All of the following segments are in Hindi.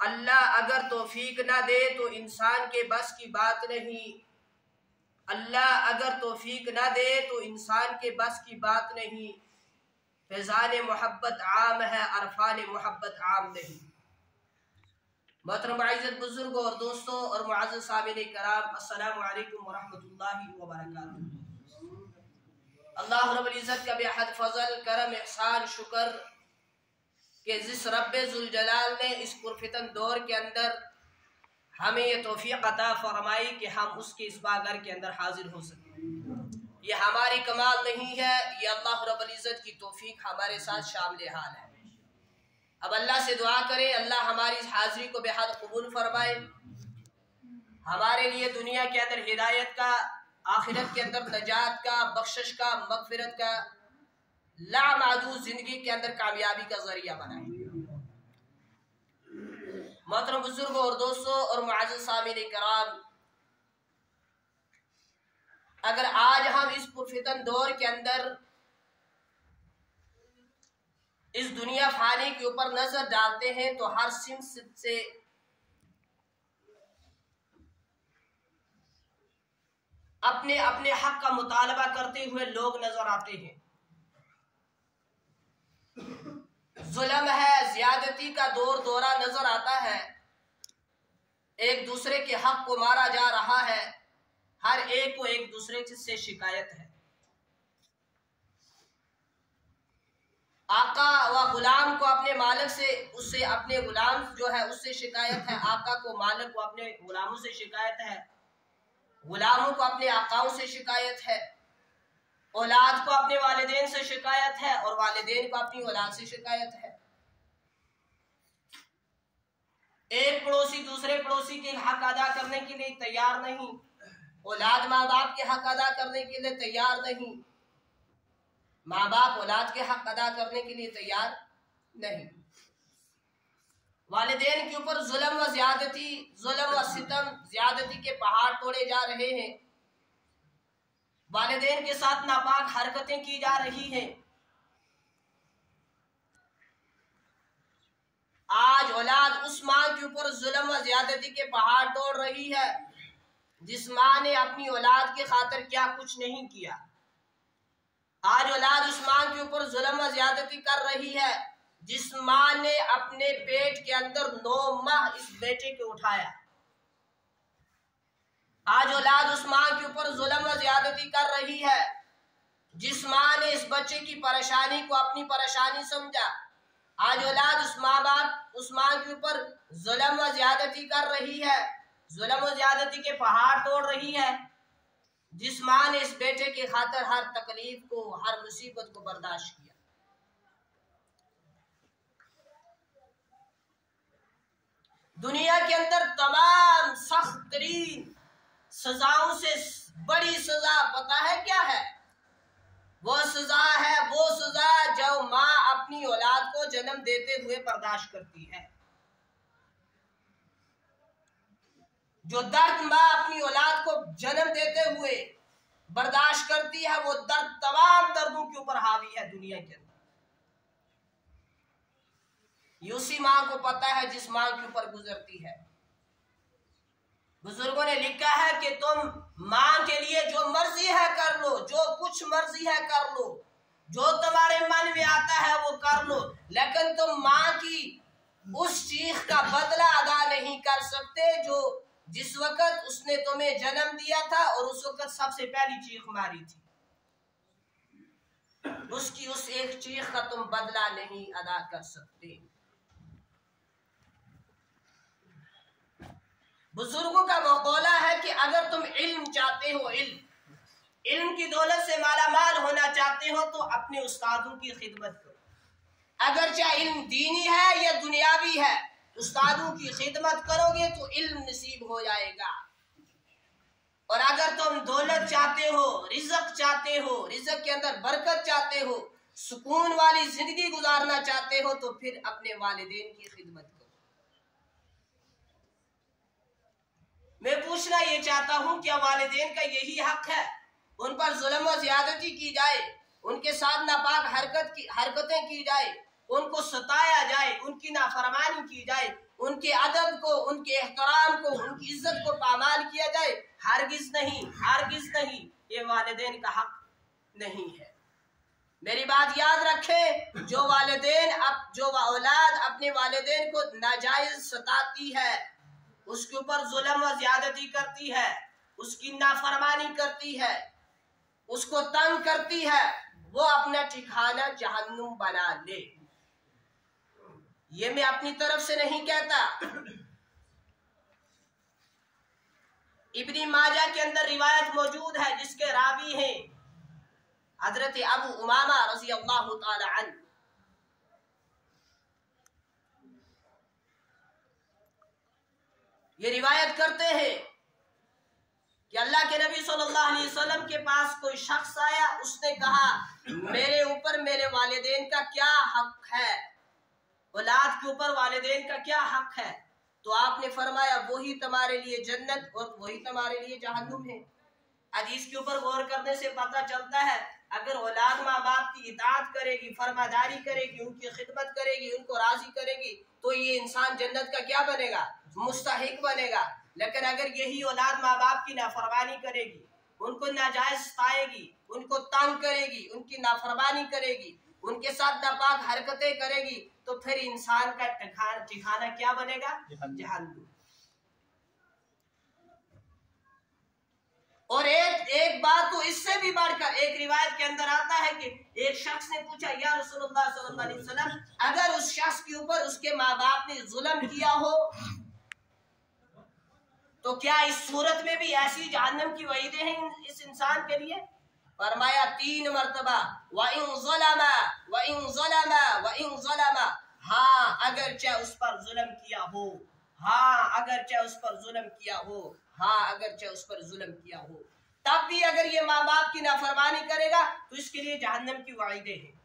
अल्लाह अगर तौफीक ना दे तो इंसान के बस की बात नहीं अल्लाह अगर तौफीक ना दे तो इंसान के बस की बात नहीं फैज़ान मोहब्बत आम है अरफान मोहब्बत आम नहीं मोहतरम इज़्ज़त बुज़ुर्ग और दोस्तों और मुआज़ सामिन कराम, अस्सलाम वालेकुम वरहमतुल्लाहि अल्लाह रब्बुल का बेहद फजल, करम, एहसान, शुक्र कि जिस रब जलाल ने इस पुरफितन दौर के अंदर हमें ये तोफ़ी अता फरमाई कि हम उसके इस बागर के अंदर हाजिर हो सकें। ये हमारी कमाल नहीं है, ये अल्लाह रब्बुल की तोफ़ीक हमारे साथ शामिल हाल है। अब अल्लाह से दुआ करें, अल्लाह हमारी इस हाजिरी को बेहद कबूल फरमाए। हमारे लिए दुनिया के अंदर हिदायत का, आखिरत के अंदर नजात का, बख्शिश का, मगफिरत का, लामादूद ज़िंदगी के अंदर कामयाबी का ज़रिया बनाए। मोहतरम बुज़ुर्ग और दोस्तों और मुआज सामिन कराम अगर आज हम इस पुरफितन दौर के अंदर इस दुनिया फानी के ऊपर नज़र डालते हैं तो हर सिम से अपने अपने हक का मुतालबा करते हुए लोग नज़र आते हैं। जुलम है, ज्यादती का दौर दौरा नज़र आता है। एक दूसरे के हक को मारा जा रहा है। हर एक को एक दूसरे से शिकायत है। आका व गुलाम को अपने मालिक से, उससे अपने गुलाम जो है, उससे शिकायत है। आका को मालिक को अपने गुलामों से शिकायत है। गुलामों को अपने आकाओं से शिकायत है। औलाद को अपने वालिदेन से शिकायत है और वालिदेन को अपनी औलाद से शिकायत है। एक पड़ोसी दूसरे पड़ोसी के हक अदा करने के लिए तैयार नहीं। औलाद माँ बाप के हक अदा करने के लिए तैयार नहीं। माँ बाप औलाद के हक अदा करने के लिए तैयार नहीं। वालिदेन के ऊपर जुल्म व ज्यादती, जुल्म व सितम, ज्यादती के पहाड़ तोड़े जा रहे हैं। वालिदेन के साथ नापाक हरकतें की जा रही हैं। आज औलाद उस माँ के ऊपर जुल्म व ज्यादती के पहाड़ तोड़ रही है, जिस माँ ने अपनी औलाद के खातर क्या कुछ नहीं किया। आज औलाद उस माँ के ऊपर जुल्म ज्यादती कर रही है। जिस माँ ने अपने पेट के अंदर नौ माह इस बेटे को उठाया। आज औलाद उस माँ के ऊपर जुल्म ज्यादती कर रही है। जिस माँ ने इस बच्चे की परेशानी को अपनी परेशानी समझा। आज औलाद उस माँ बाप उस माँ के ऊपर जुलम ज्यादती कर रही है। जुलम ज्यादती के पहाड़ तोड़ रही है। जिस माँ ने इस बेटे की खातर हर तकलीफ़ को, हर मुसीबत को बर्दाश्त किया। दुनिया के अंदर तमाम सख्त तरीन सजाओं से बड़ी सजा पता है क्या है? वो सजा है, वो सजा जो माँ अपनी औलाद को जन्म देते हुए बर्दाश्त करती है। जो दर्द माँ अपनी औलाद को जन्म देते हुए बर्दाश्त करती है, वो दर्द तमाम दर्दों के ऊपर हावी है दुनिया के अंदर। ये उसी माँ को पता है जिस माँ के ऊपर गुजरती है। बुज़ुर्गों ने लिखा है कि तुम माँ के लिए जो मर्ज़ी है कर लो, जो कुछ मर्ज़ी है कर लो। जो तुम्हारे मन में आता है वो कर लो। लेकिन तुम माँ की उस चीख का बदला अदा नहीं कर सकते जो जिस वक्त उसने तुम्हें जन्म दिया था और उस वक्त सबसे पहली चीख मारी थी। उसकी उस एक चीख का तुम बदला नहीं अदा कर सकते। बुज़ुर्गों का मकौला है कि अगर तुम इल्म चाहते हो, इल्म इल्म की दौलत से माला माल होना चाहते हो तो अपने उस्तादों की खिदमत करो। अगर चाहे इल्म दीनी है या दुनियावी है उस्तादों की खिदमत करोगे तो इल्म नसीब हो जाएगा। और अगर तुम दौलत चाहते हो, रिजक चाहते हो, रिजक के अंदर बरकत चाहते हो, सुकून वाली ज़िंदगी गुजारना चाहते हो तो फिर अपने वालिदेन की खिदमत करो। मैं पूछना ये चाहता हूँ, क्या वालदेन का यही हक है? उन पर जुल्म व ज्यादती की जाए, उनके साथ नापाक हरकत की हरकतें की जाए उनको सताया जाए, उनकी नाफरमानी की जाए, उनके अदब को, उनके एहतराम को, उनकी इज़्ज़त को पामाल किया जाए, हरगिज नहीं हरगिज नहीं, ये वालदेन का हक नहीं है। मेरी बात याद रखें, जो वालदेन अब जो औलाद अपने वालदेन को नाजायज सताती है, उसके ऊपर जुल्म व ज्यादती करती है, उसकी नाफरमानी करती है, उसको तंग करती है, वो अपना ठिकाना जहन्नुम बना ले। ये मैं अपनी तरफ़ से नहीं कहता। इबनी माजा के अंदर रिवायत मौजूद है, जिसके रावी हैं हज़रत अबू उमामा रज़ी अल्लाह ये रिवायत करते हैं कि अल्लाह के नबी सल्लल्लाहु अलैहि वसल्लम के पास कोई शख्स आया, उसने कहा, मेरे ऊपर मेरे वालिदेन का क्या हक है? औलाद के ऊपर वालिदेन का क्या हक है? तो आपने फरमाया, वही तुम्हारे लिए जन्नत और वही तुम्हारे लिए जहन्नुम है। हदीस के ऊपर गौर करने से पता चलता है, अगर औलाद माँ बाप की इतात करेगी, फरमादारी करेगी, उनकी खिदमत करेगी, उनको राज़ी करेगी तो ये इंसान जन्नत का क्या बनेगा? मुस्तक बनेगा। लेकिन अगर यही औलाद माँ बाप की नाफरमानी करेगी, उनको नाजायज सताएगी उनको तंग करेगी, उनकी नाफरमानी करेगी, उनके साथ नापाक हरकतें करेगी तो फिर इंसान का ठिकाना क्या बनेगा? जहन्नुम और एक एक बात तो इससे भी बढ़कर एक रिवायत के अंदर आता है कि एक शख्स ने पूछा या रसूलुल्लाह सल्लल्लाहु अलैहि वसल्लम अगर उस शख्स के ऊपर उसके माँ बाप ने जुल्म किया हो तो क्या इस सूरत में भी ऐसी जहन्नम की वहीदे हैं इस इंसान के लिए? फरमाया, तीन मरतबा हाँ अगर चाहे उस पर जुल्म किया हो। हाँ अगर चाहे उस पर जुल्म किया हो। हाँ अगर चाहे उस पर जुल्म किया हो। तब भी अगर ये माँ बाप की नाफरमानी करेगा तो इसके लिए जहन्नम की वाइदे हैं।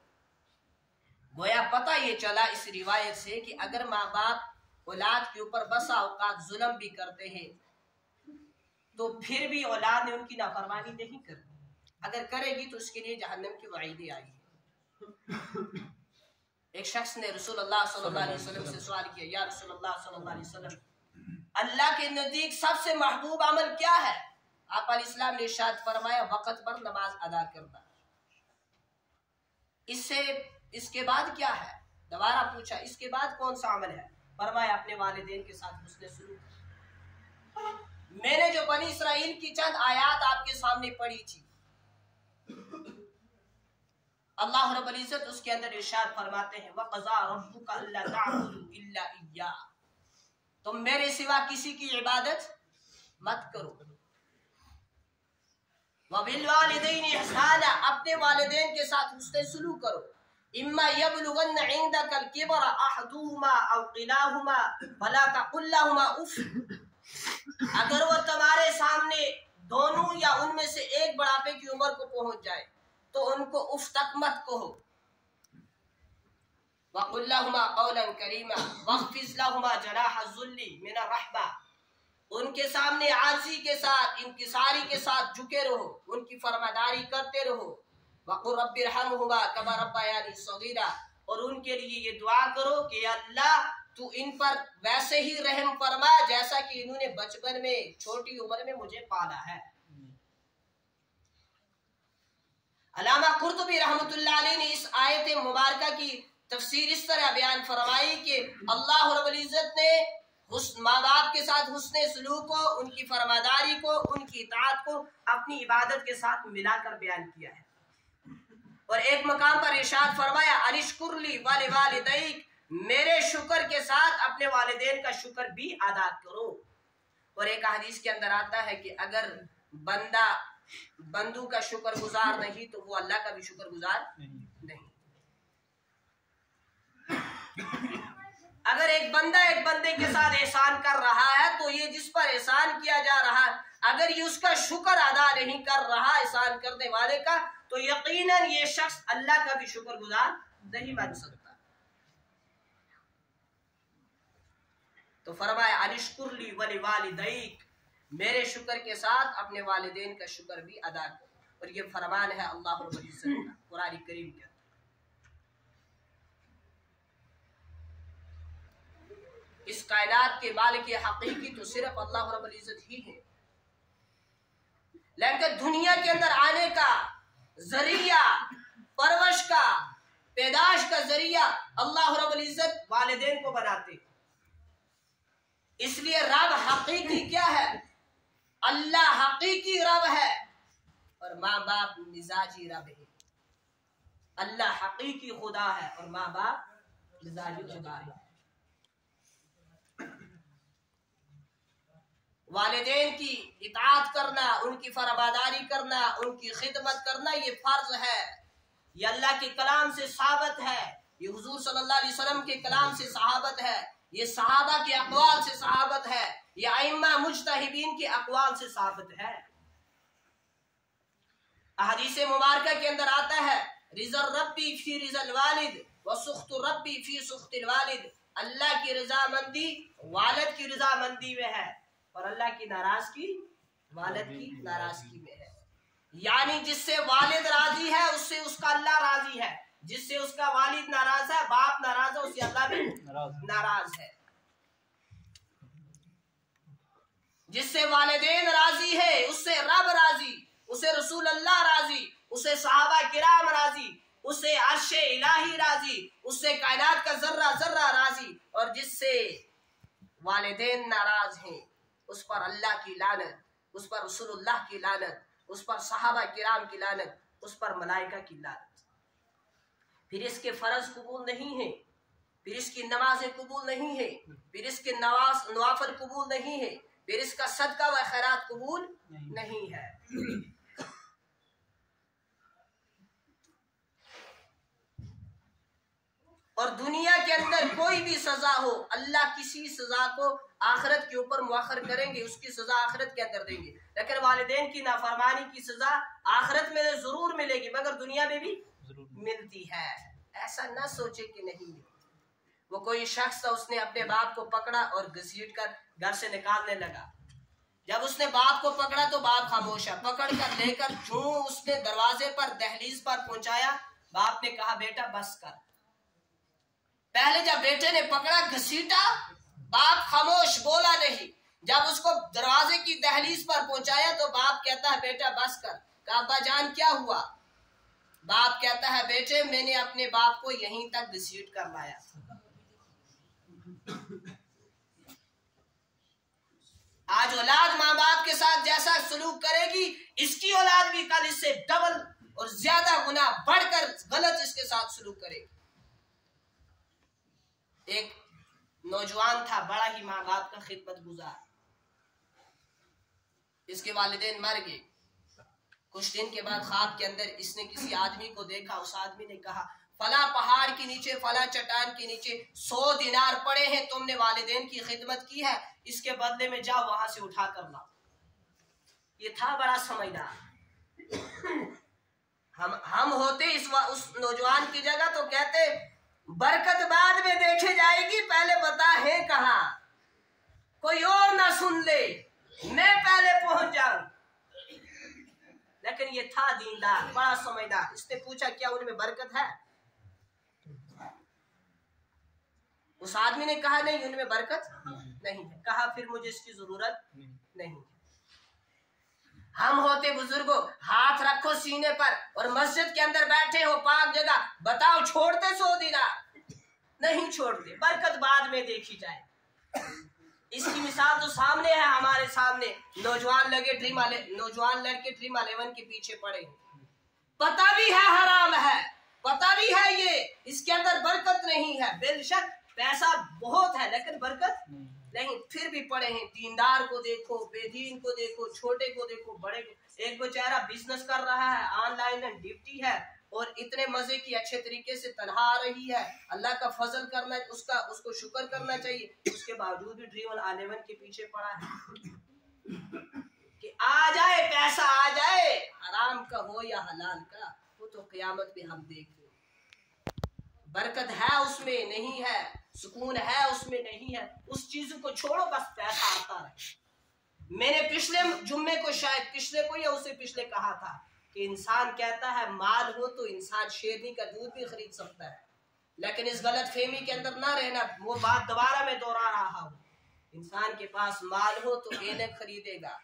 गोया पता ये चला इस रिवायत से कि अगर माँ बाप औलाद के ऊपर बसा औकात जुल्म भी करते हैं तो फिर भी औलाद ने उनकी नाफरमानी नहीं कर अगर करेगी तो उसके लिए जहन्नम की वाइदे आई है। एक शख्स ने रसूल अल्लाह से सवाल किया, या रसूल अल्लाह अल्लाह के नज़दीक सबसे महबूब अमल क्या है? आप इस्लाम ने इशाद फरमाया, वक़्त पर नमाज़ अदा करना। इससे, इसके बाद क्या है? दोबारा पूछा, इसके बाद कौन सा अमल है? फरमाया, अपने वालिदैन के साथ उसने शुरू मैंने जो बनी इसराइल की चंद आयात आपके सामने पढ़ी थी। अल्लाह रब्बुल इज़्ज़त उसके अंदर इरशाद फरमाते हैं रब्बुका अल्ला इल्ला इय्या। तुम मेरे सिवा किसी की इबादत मत करो। वालिदैन इहसाना, अपने वालिदैन के साथ हुस्न सलूक करो। इम्मा यबलुगन इंदकल किबर अहदुहुमा अव किलाहुमा, फला तकुल लहुमा उफ। अगर वो तुम्हारे सामने दोनों या उनमें से एक बढ़ापे की उम्र को पहुँच जाए तो उनको उफ तक मत कहो। उनके सामने आजी के साथ इंकिसारी के साथ झुके रहो, उनकी फरमादारी करते रहो। सगीरा। और उनके लिए ये दुआ करो कि अल्लाह, तू इन पर वैसे ही रहम फरमा जैसा कि इन्होंने बचपन में, छोटी उम्र में मुझे पाला है। अलामा कुर्तुबी रहमतुल्लाह अलैहि ने इस आयत मुबारका की तफसीर इस तरह बयान फरमाई कि अल्लाह रब्बुल इज़्ज़त ने माँ बाप के साथ हुस्न सलूक को, उनकी फरमादारी को, उनकी इतात को अपनी इबादत के साथ मिलाकर बयान किया है। और एक मकाम पर इशाद फरमाया अरिशकुरली वाले वालिदैक मेरे शुक्र के साथ अपने वालिदैन का शुक्र भी अदा करो। और एक हदीस के अंदर आता है कि अगर बंदा बंधु का शुक्र गुजार नहीं तो वो अल्लाह का भी शुक्र गुजार नहीं। अगर एक बंदा एक बंदे के साथ एहसान कर रहा है तो ये जिस पर एहसान किया जा रहा है अगर ये उसका शुक्र अदा नहीं कर रहा एहसान करने वाले का तो यकीनन ये शख्स अल्लाह का भी शुक्र गुजार नहीं बन सकता। तो फरमाया अनिश्कुरली वली वालिदैक। मेरे शुक्र के साथ अपने वालिदैन का शुक्र भी अदा करो। और ये फरमान है अल्लाह कुरान करीम के इस कायनात के माल हकीकी तो सिर्फ़ अल्लाह इज़्ज़त ही है। लेकिन दुनिया के अंदर आने का ज़रिया परवश का पैदाश का ज़रिया अल्लाह इज़्ज़त वालिदैन को बनाते इसलिए रब हकीकी क्या है? अल्लाह हकीकी रब है और माँ बाप मिजाजी रब है। अल्लाह हकीकी खुदा है और माँ बाप मिजाजी खुदा है। वालदेन की इतात करना, उनकी फरमादारी करना, उनकी खिदमत करना, ये फ़र्ज़ है। ये अल्लाह के कलाम से साबित है। ये हुजूर सल्लल्लाहु अलैहि वसल्लम के कलाम से सहाबत है। ये सहाबा के अकवाल से सहाबत है। ये आइम्मा मुजतहिबीन के अकवाल से साबित है। अहदीस मुबारक के अंदर आता है रिजल रब्बी फ़ी रिजल वालिद व सुख्त रब्बी फ़ी सुख्त वालिद। अल्लाह की रजामंदी वालिद की रजामंदी में है और अल्लाह की नाराज़गी वालिद की नाराज़गी में है। यानी जिससे वालिद राज़ी है, उससे उसका अल्लाह राज़ी है। जिससे उसका वालिद नाराज़ है, बाप नाराज़ है, उससे अल्लाह भी नाराज़ है। जिससे वालदेन राज़ी है, उससे रब राज़ी, उसे रसूल अल्लाह राज़ी, उसे साहबा किराम राज़ी, उसे अर्श इलाही राज़ी, उससे कायनात का जर्रा जर्रा राज़ी। और जिससे वालदेन नाराज़ हैं, उस पर अल्लाह की लानत, उस पर रसूलुल्लाह की लानत, उस पर सहाबा किराम की लानत, उस पर मलाइका की लानत। फिर इसके फ़र्ज़ कबूल नहीं है, फिर इसकी नमाजें कबूल नहीं है, फिर इसके नवाज़ नवाफल कबूल नहीं है। फिर इसका सदका व खैरात कबूल नहीं। है। और दुनिया के अंदर कोई भी सजा हो अल्लाह किसी सजा को आखिरत के ऊपर मुखर करेंगे उसकी सजा आखिरत के अंदर देंगे। लेकिन वालदेन की नाफरमानी की सजा आखिरत में ज़रूर मिलेगी मगर दुनिया में भी मिलती है। ऐसा ना सोचे कि नहीं वो कोई शख्स था, उसने अपने बाप को पकड़ा और घसीट कर घर से निकालने लगा। जब उसने बाप को पकड़ा तो बाप खामोश है। पकड़ कर लेकर जो उसने दरवाजे पर, दहलीज पर पहुँचाया। बाप ने कहा, बेटा, बस कर। पहले जब बेटे ने पकड़ा, घसीटा, बाप खामोश, बोला नहीं। जब उसको दरवाजे की दहलीज पर पहुँचाया तो बाप कहता है, बेटा, बस कर। काबा जान, क्या हुआ? बाप कहता है, बेटे, मैंने अपने बाप को यहीं तक घसीट कर लाया। आज औलाद माँ बाप के साथ जैसा सलूक करेगी, इसकी औलाद भी कल इससे डबल और ज़्यादा गुना बढ़कर गलत इसके साथ सलूक करेगी। एक नौजवान था, बड़ा ही माँ बाप का खिदमत गुजार। इसके वालदेन मर गए। कुछ दिन के बाद ख्वाब के अंदर इसने किसी आदमी को देखा, उस आदमी ने कहा फला पहाड़ के नीचे, फला चट्टान के नीचे सौ दिनार पड़े हैं, तुमने वालदेन की खिदमत की है, इसके बदले में जाओ वहाँ से उठा कर लाओ। ये था बड़ा समझदार। हम हम होते इस उस नौजवान की जगह तो कहते, बरकत बाद में देखे जाएगी, पहले बता है कहा। कोई और ना सुन ले, मैं पहले पहुँच जाऊँ। लेकिन ये था दीनदार, बड़ा समझदार। इसने पूछा, क्या उनमें बरकत है? उस आदमी ने कहा, नहीं उनमें बरकत नहीं है। कहा, फिर मुझे इसकी ज़रूरत नहीं है। हम होते बुजुर्गो, हाथ रखो सीने पर और मस्जिद के अंदर बैठे हो पाक जगह, बताओ छोड़ते सो दिना नहीं छोड़ते, बरकत बाद में देखी जाए। इसकी मिसाल तो सामने है, हमारे सामने। नौजवान लगे ड्रीम नौजवान लड़के ड्रीम अलेवन के पीछे पड़े पता भी है, हराम है। पता भी है ये, इसके अंदर बरकत नहीं है। बेशक पैसा बहुत है लेकिन बरकत। नहीं फिर भी पड़े हैं दीनदार को देखो बेदीन को देखो छोटे को देखो बड़े को। एक बेचारा बिज़नेस कर रहा है ऑनलाइन ड्यूटी है और इतने मज़े की अच्छे तरीके से तनहा आ रही है। अल्लाह का फजल करना उसका उसको शुक्र करना चाहिए। उसके बावजूद भी ड्रीम आलेवन के पीछे पड़ा है। कि आ जाए पैसा आ जाए। आराम का हो या हलाल का वो तो क्यामत में हम देख। बरकत है उसमें नहीं है सुकून है उसमें नहीं है। उस चीज़ को छोड़ो बस पैसा आता है मैंने पिछले जुम्मे को शायद पिछले को या उसे पिछले कहा था कि इंसान कहता है माल हो तो इंसान शेरनी का दूध भी खरीद सकता है। लेकिन इस गलत फेमी के अंदर ना रहना वो बात दोबारा मैं दोहरा रहा हूँ। इंसान के पास माल हो तो एनक खरीदेगा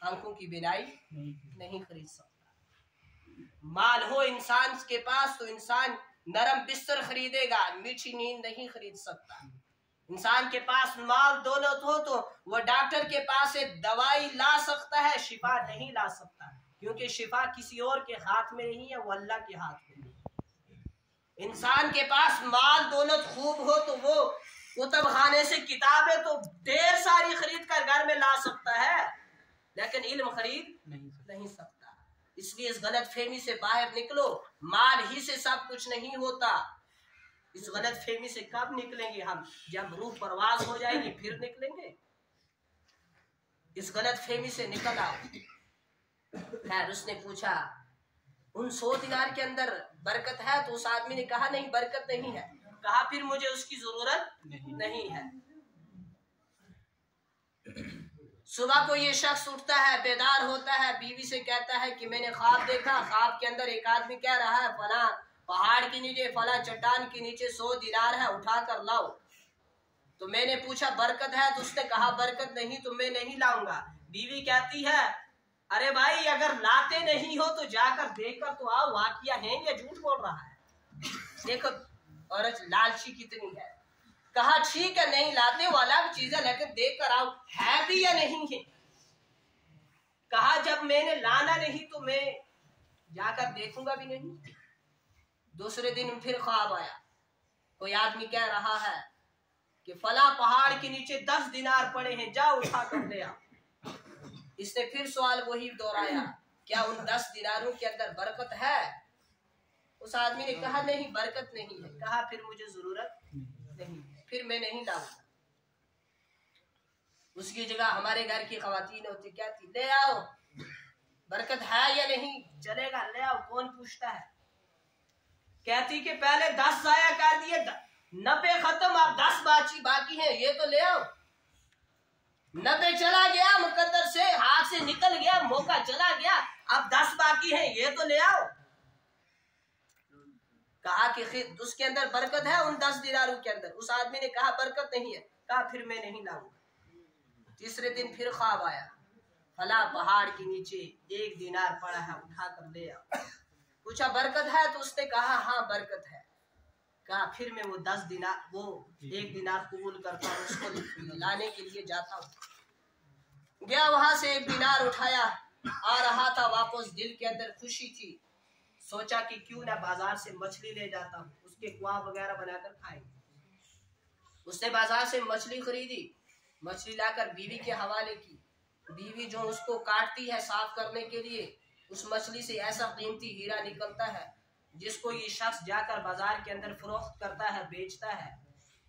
आँखों की बिनाई नहीं खरीद सकता। माल हो इंसान के पास तो इंसान नरम बिस्तर खरीदेगा मीठी नींद नहीं खरीद सकता। इंसान के पास माल दौलत हो तो वह डॉक्टर के पास से दवाई ला सकता है शिफा नहीं ला सकता। क्योंकि शिफा किसी और के हाथ में नहीं है वो अल्लाह के हाथ में नहीं इंसान के पास माल दौलत खूब हो तो वो कुतब खाने से किताबें तो ढेर सारी खरीद कर घर में ला सकता है लेकिन इल्म खरीद नहीं, नहीं सकता। इसलिए इस गलत फेमी से बाहर निकलो। माल ही से सब कुछ नहीं होता। इस गलत फेमी से कब निकलेंगे हम? जब रूह परवाज हो जाएगी फिर निकलेंगे। इस गलत फेमी से निकल आओ। खैर उसने पूछा उन सौ दिनार के अंदर बरकत है? तो उस आदमी ने कहा नहीं बरकत नहीं है। कहा फिर मुझे उसकी ज़रूरत नहीं है। सुबह को ये शख्स उठता है, बेदार होता है, बीवी से कहता है कि मैंने ख्वाब देखा, ख्वाब के अंदर एक आदमी कह रहा है, फला, पहाड़ के नीचे, फला चट्टान के नीचे सो दिनार है उठा कर लाओ। तो मैंने पूछा, बरकत है? तो उसने कहा, बरकत नहीं तो मैं नहीं लाऊँगा। बीवी कहती है, अरे भाई, अगर लाते नहीं हो तो जाकर देखकर तो आओ, वाकिया है या झूठ बोल रहा है। देखो, औरत लालची कितनी है। कहा, ठीक है, नहीं लाते वो अलग चीज़ लेकिन देख कर आओ, है भी या नहीं है? कहा, जब मैंने लाना नहीं तो मैं जाकर देखूँगा भी नहीं। दूसरे दिन फिर ख्वाब आया। कोई आदमी कह रहा है कि फला पहाड़ के नीचे दस दिनार पड़े हैं जाओ उठा कर ले आओ इसने फिर सवाल वही दोहराया, क्या उन दस दिनारों के अंदर बरकत है? उस आदमी ने कहा, नहीं, बरकत नहीं है। कहा, फिर मुझे ज़रूरत फिर मैं नहीं लाऊँगा उसकी जगह हमारे घर की खातन होती, क्या थी? ले आओ। बरकत है या नहीं? चलेगा ले आओ। कौन पूछता है? कहती कि पहले दस जाया कर दिए नब्बे खत्म, अब दस बाची बाकी है। ये तो ले आओ। नब्बे चला गया मुकद्दर से, हाथ से निकल गया, मौका चला गया, अब दस बाकी है। ये तो ले आओ। कहा कि उसके अंदर बरकत है उन दस दिनारों के अंदर? उस आदमी ने कहा, बरकत नहीं है। कहा, फिर मैं नहीं लाऊँगा। तीसरे दिन फिर ख्वाब आया। फला पहाड़ के नीचे एक दिनार पड़ा है, उठा कर ले आओ। पूछा, बरकत है? तो उसने कहा हाँ बरकत है। कहा, फिर मैं वो दस दिनार, वो एक दिनार कबूल करता हूँ, उसको लाने के लिए जाता हूँ। गया वहाँ से एक दिनार उठाया। आ रहा था वापस, दिल के अंदर खुशी थी। सोचा कि क्यों ना बाज़ार से मछली ले जाता हूँ, उसके कुआ वगैरह बनाकर खाएँगे। उसने बाज़ार से मछली खरीदी, मछली लाकर बीवी के हवाले की। बीवी जो उसको काटती है साफ़ करने के लिए, उस मछली से ऐसा कीमती हीरा निकलता है, जिसको ये शख्स जाकर बाज़ार के अंदर फरोख्त करता है, बेचता है।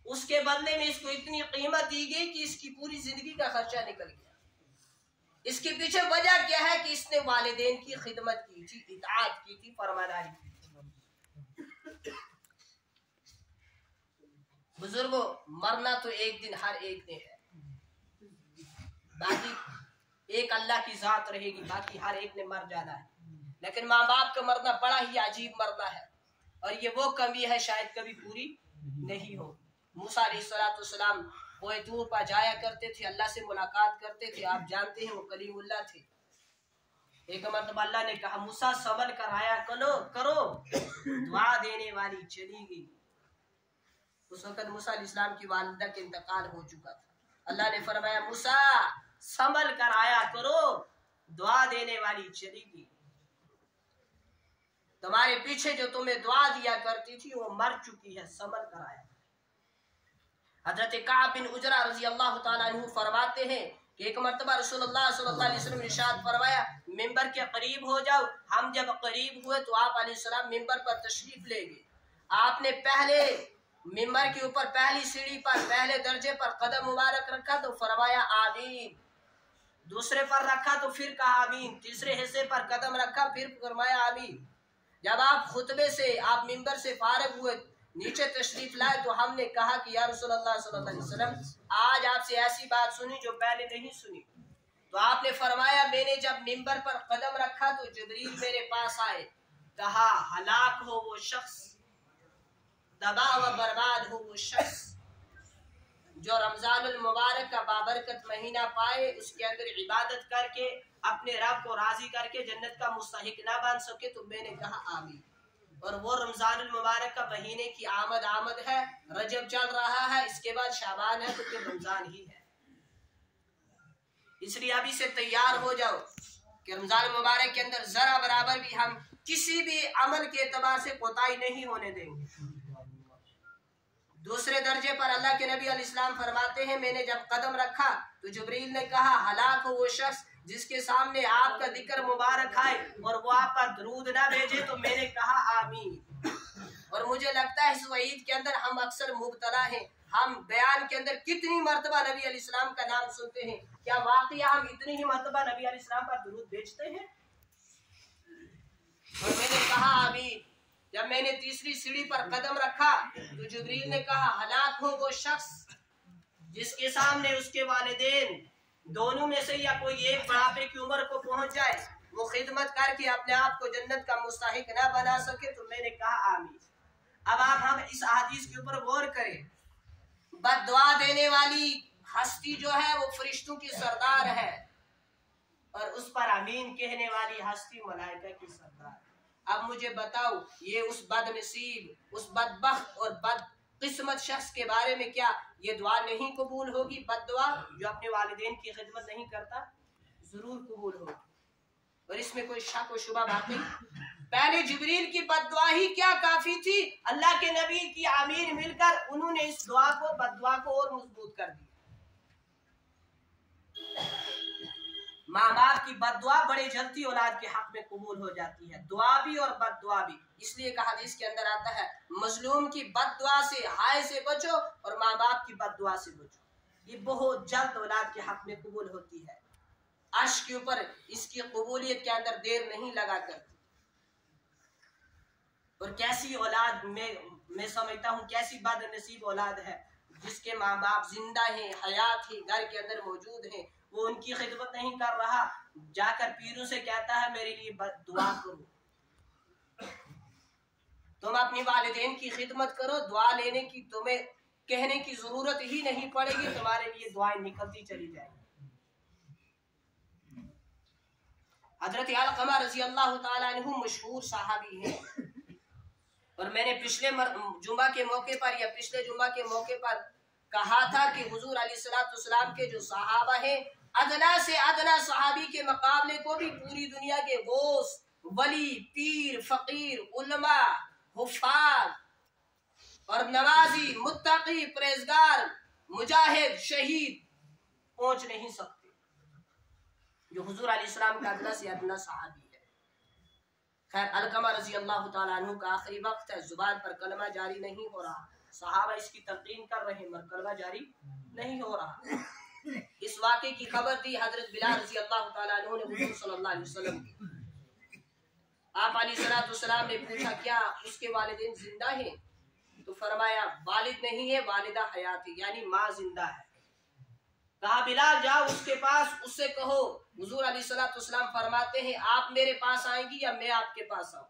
उसके बदले में इसको इतनी कीमत दी गई कि इसकी पूरी ज़िंदगी का खर्चा निकल गया। इसके पीछे वजह क्या है कि इसने वालदेन की खिदमत की थी इतात की थी, फरमादारी की थी। बुजुर्गो, मरना तो एक दिन हर एक ने है। बाकी एक अल्लाह की जात रहेगी, बाकी हर एक ने मर जाना है। लेकिन माँ बाप का मरना बड़ा ही अजीब मरना है। और ये वो कमी है शायद कभी पूरी नहीं हो। मूसा सलाम वो दूर पर जाया करते थे, अल्लाह से मुलाकात करते थे। आप जानते हैं वो कलीमुल्ला थे। एक मतलब अल्लाह ने कहा, मूसा सबल कराया करो करो। दुआ देने वाली चली गई। उस वक्त मूसा इस्लाम की वालदा के इंतकाल हो चुका था। अल्लाह ने फरमाया, मूसा संभल कर आया करो। दुआ देने वाली चली गई। तुम्हारे पीछे जो तुम्हें दुआ दिया करती थी, वो मर चुकी है। संभल कर। आया हज़रत काब बिन उजरा रज़ी अल्लाह तु फरमाते हैं कि एक मरतबा अलैहि वसल्लम फरमाया, मिंबर के करीब हो जाओ, हम जब करीब हुए तो आप सलाम मिंबर पर तशरीफ़ ले गए आपने पहले मिंबर के ऊपर पहली सीढ़ी पर, पहले दर्जे पर कदम मुबारक रखा तो फरमाया, आमीन। दूसरे पर रखा तो फिर कहा, आमीन। तीसरे हिस्से पर कदम रखा, फिर फरमाया, आमीन। जब आप खुतबे से, आप मिंबर से फारग हुए नीचे तशरीफ़ लाए तो हमने कहा कि या वसल्लम, आज आपसे ऐसी बात सुनी जो पहले नहीं सुनी। तो आपने फरमाया, मैंने जब मिंबर पर कदम रखा तो जबरील मेरे पास आए। कहा, हलाक हो वो शख्स, दबा व बर्बाद हो वो शख्स, जो रमज़ान मुबारक का बाबरकत महीना पाए, उसके अंदर इबादत करके, अपने रब को राज़ी करके जन्नत का मुस्तक ना बन सके तो मैंने कहा, आमीन। और वो रमज़ान मुबारक का महीने की आमद आमद है, रजब चल रहा है, इसके बाद शाबान है तो फिर रमज़ान ही है। इसलिए अभी से तैयार हो जाओ कि रमज़ान मुबारक के अंदर जरा बराबर भी हम किसी भी अमल के एतबार से कोताही नहीं होने देंगे। दूसरे दर्जे पर अल्लाह के नबी इस्लाम फरमाते हैं, मैंने जब कदम रखा तो जबरील ने कहा, हलाक हो वो शख्स जिसके सामने आपका ज़िक्र मुबारक आए और वो आप पर दरूद ना भेजे तो मैंने कहा, आमीन. और मुझे लगता है इस वईद के अंदर हम अक्सर मुबतला हैं। हम बयान के अंदर कितनी मरतबा नबी इस्लाम का नाम सुनते हैं। क्या वाकई हम इतनी ही मरतबा नबी इस्लाम पर दरूद भेजते हैं? और मैंने कहा, आमीन. जब मैंने तीसरी सीढ़ी पर कदम रखा तो जबरील ने कहा, हलाक हो वो शख्स जिसके सामने उसके वालदेन दोनों में से या कोई एक बढ़ापे की उम्र को पहुँच जाए, वो खिदमत करके अपने आप को जन्नत का मुस्तक ना बना सके तो मैंने कहा, आमीन। अब आप हम इस हदीस के ऊपर गौर करें। बद दुआ देने वाली हस्ती जो है, वो फरिश्तों की सरदार है। और उस पर अमीन कहने वाली हस्ती मलाइका की सरदार। अब मुझे बताओ, ये उस बदनसीब, उस बदबख्त और बद किस्मत शख्स के बारे में क्या ये दुआ नहीं कबूल होगी? बद दुआ जो अपने वालदेन की खिदमत नहीं करता, ज़रूर कबूल होगी। और इसमें कोई शक व शुबा बात नहीं। पहले जबरील की बदुआ ही क्या काफ़ी थी? अल्लाह के नबी की आमीर मिलकर उन्होंने इस दुआ को बदुआ को और मज़बूत कर दिया। माँ बाप की बदुआ बड़े जल्दी औलाद के हक में कबूल हो जाती है। दुआ भी और बद दुआ भी। इसलिए कहा इसके अंदर आता है, मजलूम की बद दुआ से हाय से बचो और माँ बाप की बद दुआ से बचो। ये बहुत जल्द औलाद के हक में कबूल होती है। अश के ऊपर इसकी कबूलियत के अंदर देर नहीं लगा करती। और कैसी औलाद में, मैं समझता हूँ, कैसी बद नसीब औलाद है, जिसके माँ बाप ज़िंदा हैं, हयात ही, घर के अंदर मौजूद हैं, वो उनकी खिदमत नहीं कर रहा। जाकर पीरों से कहता है, मेरे लिए दुआ करो। तुम अपनी वालदेन की खिदमत करो, दुआ लेने की तुम्हें कहने की ज़रूरत ही नहीं पड़ेगी, तुम्हारे लिए दुआएँ निकलती चली जाएगी। हज़रत अलकमा रज़ी अल्लाह मशहूर साहबी हैं। और मैंने पिछले जुम्मा के मौके पर या पिछले जुम्मा के मौके पर कहा था कि हुजूर अली सलाम के जो सहाबा हैं, अदना से अदना सहाबी के मुकाबले को भी पूरी दुनिया के गोश वली, पीर, फकीर, उलमा हुफाज और नवाजी, मुत्तकी परेजगार मुजाहिद, शहीद पहुँच नहीं सकते। जो हुजूर अलैहिस्सलाम का अदना से अदना सहाबी है। खैर, अलकमा रज़ी अल्लाह तु का आखिरी वक्त है, ज़ुबान पर कलमा जारी नहीं हो रहा। सहाबा इसकी तलकीन कर रहे मगर कलमा जारी नहीं हो रहा। इस वाक़े की खबर दी हज़रत बिलाल रज़ी अल्लाह तु ने हुजूर सल्लल्लाहु अलैहि वसल्लम आप सलाम ने पूछा, क्या उसके वालिदैन ज़िंदा हैं? तो फरमाया, वालिद नहीं है, वालिदा हयात है, यानी माँ ज़िंदा है। कहा, बिलाल, जाओ उसके पास, उससे कहो। हुजूर सलाम फरमाते हैं, आप मेरे पास आएँगी या मैं आपके पास आऊँ?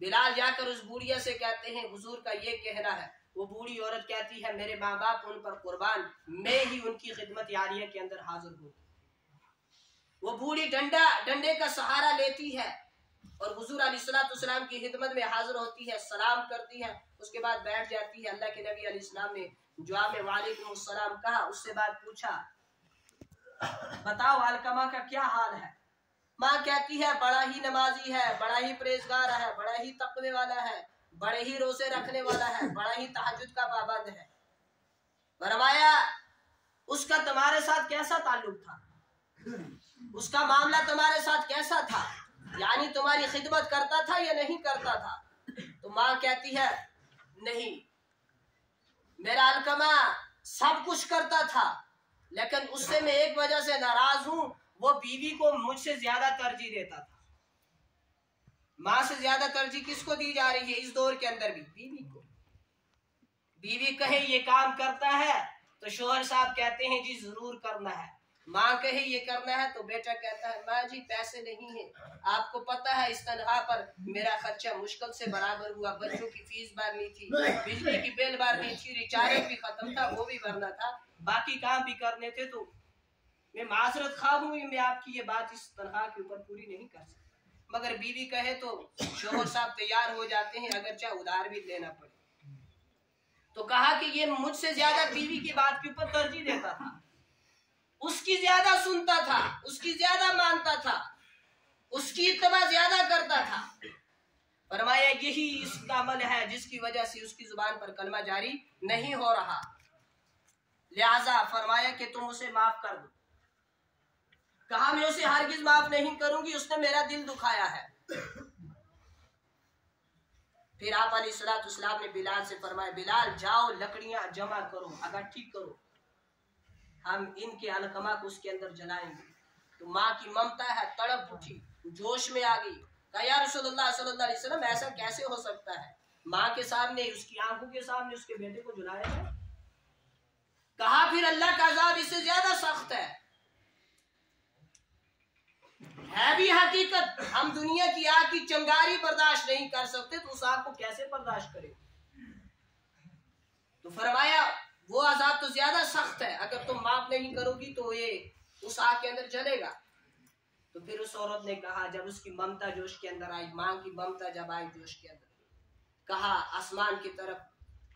बिलाल जाकर उस बूढ़िया से कहते हैं, हुजूर का ये कहना है, वो बूढ़ी औरत कहती है, मेरे माँ बाप उन पर कुर्बान, मैं ही उनकी खिदमत यारिया के अंदर हाजिर हूँ। वो बूढ़ी डंडा, डंडे का सहारा लेती है और हुजूर सलाम की खिदमत में हाजिर होती है, सलाम करती है, उसके बाद बैठ जाती है। अल्लाह के नबी अलैहिस्सलाम ने जवाब वालेकुम कहा, उससे बाद पूछा, बताओ अलकमा का क्या हाल है? माँ कहती है, बड़ा ही नमाजी है, बड़ा ही परेजगार है, बड़ा ही तकवे वाला है, बड़े ही रोज़े रखने वाला है, बड़ा ही तहजुद का पाबंद है। फरमाया, उसका तुम्हारे साथ कैसा ताल्लुक था? उसका मामला तुम्हारे साथ कैसा था? यानी तुम्हारी खिदमत करता था या नहीं करता था? तो माँ कहती है, नहीं, मेरा अलकमा सब कुछ करता था, लेकिन उससे मैं एक वजह से नाराज़ हूँ, वो बीवी को मुझसे ज़्यादा तरजीह देता था। माँ से ज़्यादा तरजीह किसको दी जा रही है इस दौर के अंदर भी? बीवी को। बीवी कहे, ये काम करता है तो शोहर साहब कहते हैं, जी, ज़रूर करना है। माँ कहे ये करना है तो बेटा कहता है माँ जी पैसे नहीं है। आपको पता है इस तनख्वाह पर मेरा खर्चा मुश्किल से बराबर हुआ। बच्चों की फ़ीस भरनी थी बिजली की बिल भरनी थी रिचार्ज भी खत्म था वो भी भरना था। बाकी काम भी करने थे तो मैं माजरत खा हूँ मैं आपकी ये बात इस तनख्वाह के ऊपर पूरी नहीं कर सकता। मगर बीवी कहे तो शोहर साहब तैयार हो जाते हैं अगर चाहे उधार भी लेना पड़े। तो कहा कि ये मुझसे ज़्यादा बीवी की बात के ऊपर तरजीह देता था। उसकी ज़्यादा सुनता था, उसकी ज़्यादा मानता था, उसकी इतबा ज़्यादा करता था। फरमाया, यही इसका अमल है जिसकी वजह से उसकी ज़ुबान पर कलमा जारी नहीं हो रहा। लिहाजा फरमाया कि तुम उसे माफ़ कर दो। कहा, मैं उसे हरगिज माफ़ नहीं करूँगी, उसने मेरा दिल दुखाया है। फिर आप सलाम ने बिलाल से फरमाया, बिलाल, जाओ, लकड़ियाँ जमा करो, अगर ठीक करो। हम इनके अलकमा को उसके अंदर जलाएँगे। तो माँ की ममता है, तड़प उठी, जोश में आ गई। कहा वसल्लम, ऐसा कैसे हो सकता है? माँ के सामने, उसकी आँखों के सामने उसके बेटे को जलाया जाए कहा, फिर अल्लाह का अजाब इससे ज़्यादा सख्त है। है भी हकीकत, हम दुनिया की आग की चंगारी बर्दाश्त नहीं कर सकते तो उस आग को कैसे बर्दाश्त करें? तो फरमाया वो आज़ाद तो ज़्यादा सख्त है। अगर तुम माफ़ नहीं करोगी तो ये उस आग के अंदर जलेगा। तो फिर उस औरत ने कहा, जब उसकी ममता जोश के अंदर आई, माँ की ममता जब आई जोश के अंदर, कहा, आसमान की तरफ़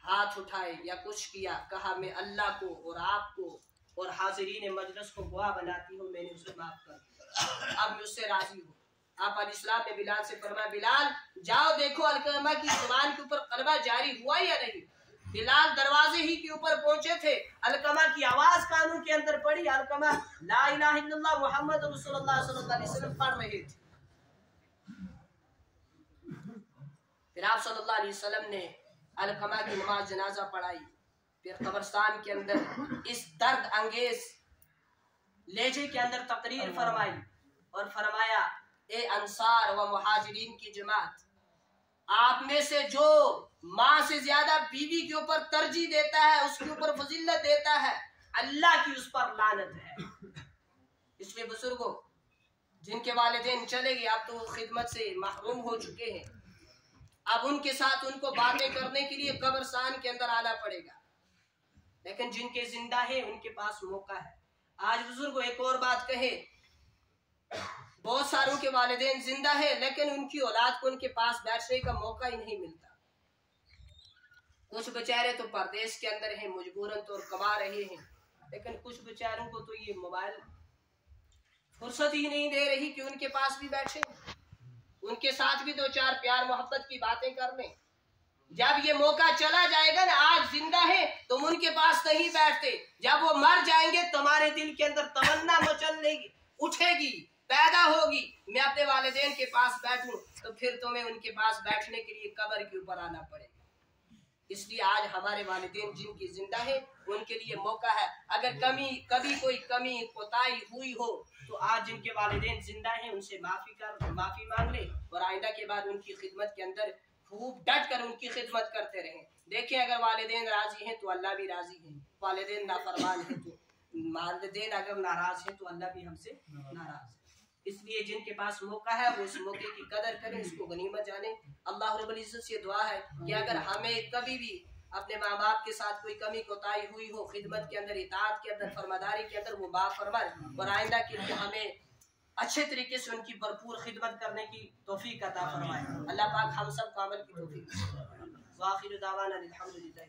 हाथ उठाए या कुछ किया, कहा, मैं अल्लाह को और आपको और हाजरीन मजलस को गुआ बनाती हूँ, मैंने उसे माफ़ कर दिया। अब मैं उससे राज़ी हूँ। आप इस्लाम ने बिलाल से फरमाया, बिलाल, जाओ देखो अलकमा की ज़ुबान के ऊपर कलबा जारी हुआ या नहीं? बिलाल दरवाजे ही के ऊपर पहुँचे थे। अलकमा की आवाज़ कानून के अंदर पड़ी। अलकमा, ला इलाहा मुहम्मद रसूलुल्लाह सल्लल्लाहु अलैहि वसल्लम पढ़ रहे थे। फिर आप सल्लल्लाहु अलैहि वसल्लम ने अलकमा की नमाज़ जनाजा पढ़ाई। फिर कब्रस्तान के अंदर इस दर्द अंगेज लेजे के अंदर तकरीर फरमाई और फरमाया, ए अंसार व मुहाजिरीन की जमात आप में से जो माँ से ज़्यादा बीवी के ऊपर तरजीह देता है, उसके ऊपर फजीलत देता है, अल्लाह की उस पर लानत है। इसलिए बुजुर्गो, जिनके वालदेन चले गए, अब तो खिदमत से महरूम हो चुके हैं। अब उनके साथ उनको बातें करने के लिए कब्रस्तान के अंदर आना पड़ेगा। लेकिन जिनके ज़िंदा है, उनके पास मौका है। आज बुज़ुर्ग, एक और बात कहे। बहुत सारों के वालदेन ज़िंदा है, लेकिन उनकी औलाद को उनके पास बैठने का मौका ही नहीं मिलता। कुछ बेचारे तो परदेश के अंदर हैं, मजबूरन तो कमा रहे हैं, लेकिन कुछ बेचारों को तो ये मोबाइल फुर्सत ही नहीं दे रही कि उनके पास भी बैठे। उनके साथ भी दो चार प्यार मोहब्बत की बातें कर लें। जब ये मौका चला जाएगा ना, आज ज़िंदा है तुम उनके पास नहीं बैठते। जब वो मर जाएँगे, तुम्हारे दिल के अंदर तमन्ना मचल उठेगी। पैदा होगी। मैं अपने वालदेन के पास बैठूं तो फिर तुम्हें उनके पास बैठने के लिए कबर के ऊपर आना पड़ेगा। इसलिए आज हमारे वालदेन जिनकी ज़िंदा है, उनके लिए मौका है। अगर कमी, कभी कोई कमी, कोताही हुई हो तो आज जिनके वालदेन ज़िंदा हैं, उनसे माफ़ी कर, माफ़ी मांग ले और आइंदा के बाद उनकी खिदमत के अंदर खूब डट कर उनकी खिदमत करते रहें। देखें, अगर वालदेन राज़ी हैं तो अल्लाह भी राज़ी है। वालदेन नाफरमान है तो वालदेन अगर नाराज़ है तो अल्लाह भी हमसे नाराज़ है। इसलिए जिनके पास मौका है, वो उस मौके की कदर करें, इसको गनीमत जाने। अल्लाह रब्बुल से दुआ है कि अगर हमें कभी भी अपने माँ बाप के साथ कोई कमी, कोताही हुई हो, खिदमत के अंदर इतात के अंदर, फरमादारी के अंदर, वो बाफरमान और आइंदा के लिए हमें अच्छे तरीके से उनकी भरपूर खिदमत करने की तोफ़ी अता फरमाए। अल्लाह पाक हम सबको की तोफ़ी वाखिर दावाना अल्हम्दुलिल्लाह